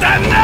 等啊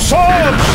swords!